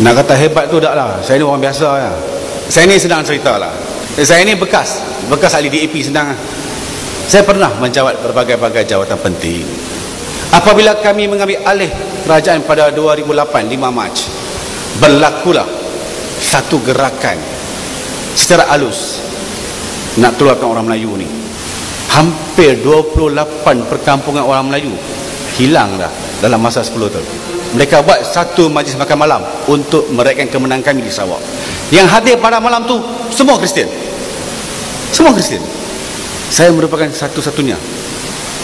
nak kata hebat tu tak lah. Saya ni orang biasa ya. saya ni sedang cerita lah. Saya ni bekas. Bekas ahli DAP sedang saya pernah menjawat berbagai-bagai jawatan penting. Apabila kami mengambil alih kerajaan pada 2008 5 Mac berlakulah satu gerakan secara halus nak keluarkan orang Melayu ni. Hampir 28 perkampungan orang Melayu hilang dah dalam masa 10 tahun mereka buat satu majlis makan malam untuk meraihkan kemenangan kami di Sarawak. Yang hadir pada malam tu semua Kristian. Semua Kristian. Saya merupakan satu-satunya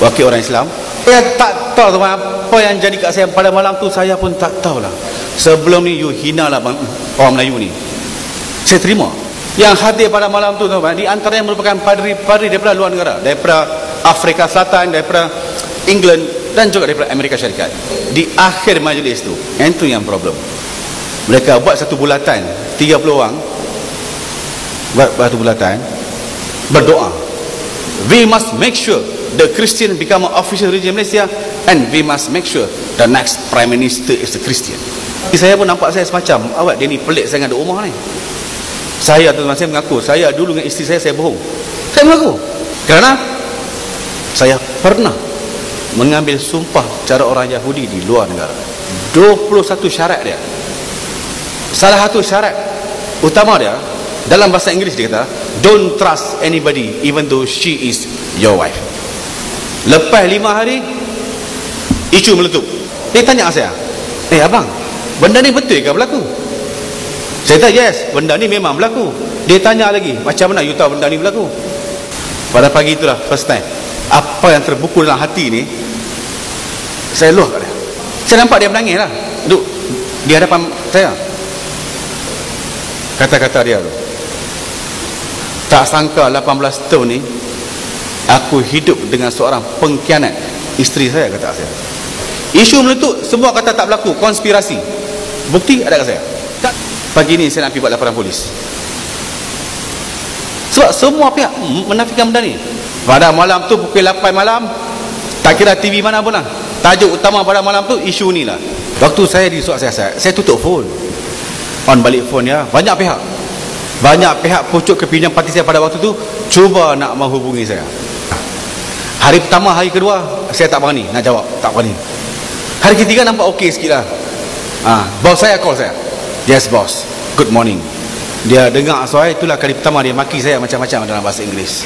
wakil orang Islam. Saya tak tahu tuan apa yang jadi kat saya pada malam tu saya pun tak tahu lah sebelum ni you hina lah orang Melayu ni. Saya terima. Yang hadir pada malam tu tuan di antaranya merupakan padri-padri daripada luar negara. Daripada Afrika Selatan daripada England dan juga daripada Amerika Syarikat. Di akhir majlis tu yang itu yang problem. Mereka buat satu bulatan 30 orang buat satu bulatan berdoa. We must make sure the Christian become an official religion Malaysia and we must make sure the next prime minister is a Christian. Saya pun nampak saya semacam awak dia ni pelik sangat di rumah ni. Saya tu saya mengaku saya dulu dengan isteri saya saya bohong. Saya mengaku. Kerana saya pernah mengambil sumpah cara orang Yahudi di luar negara. 21 syarat dia. Salah satu syarat utama dia dalam bahasa Inggeris dia kata don't trust anybody even though she is your wife. Lepas lima hari isu meletup. Dia tanya saya eh abang benda ni betul ke berlaku? Saya kata yes benda ni memang berlaku. Dia tanya lagi macam mana you tahu benda ni berlaku? Pada pagi itulah first time apa yang terbuku dalam hati ni saya luah kat dia. Saya nampak dia menangis lah. Duduk di hadapan saya. Kata-kata dia tu. Tak sangka 18 tahun ni aku hidup dengan seorang pengkhianat. Isteri saya kata saya. Isu meletup semua kata tak berlaku. Konspirasi. Bukti ada kat saya. Pagi ni saya nak pergi buat laporan polis. Sebab semua pihak menafikan benda ni. Pada malam tu pukul 8 malam tak kira TV mana pun lah tajuk utama pada malam tu isu ni lah. Waktu saya di suat siasat saya tutup phone. On balik phone ya banyak pihak. Banyak pihak pucuk kepinjam parti saya pada waktu tu cuba nak menghubungi saya. Hari pertama hari kedua saya tak berani nak jawab tak berani. Hari ketiga nampak okey sikit lah. Ha, bos saya call saya. Yes boss, good morning. Dia dengar suara itulah kali pertama dia maki saya macam-macam dalam bahasa Inggeris.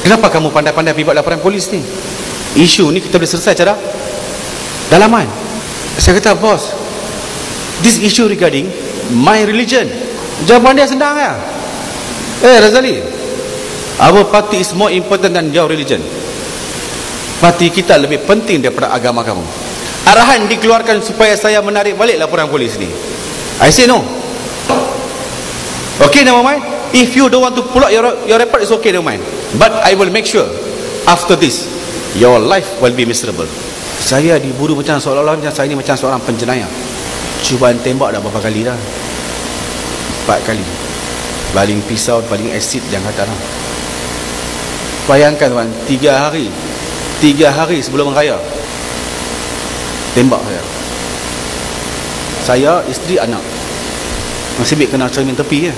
Kenapa kamu pandai-pandai pergi buat laporan polis ni? Isu ni kita boleh selesai cara dalaman. Saya kata, bos, this issue regarding my religion. Jawapan dia senang ya. Eh Razali, our party is more important than your religion. Parti kita lebih penting daripada agama kamu. Arahan dikeluarkan supaya saya menarik balik laporan polis ni. I say no. Okay, never mind. If you don't want to pull out your, your report, it's okay, never mind. But I will make sure after this, your life will be miserable. Saya diburu macam seolah-olah macam saya ni macam seorang penjenayah. Cubaan tembak dah berapa kali dah. Empat kali. Baling pisau, baling asid, jangan kata lah. Bayangkan tuan, tiga hari. Tiga hari sebelum raya. Tembak saya. Saya, isteri, anak. Masih baik kena cermin tepi ya.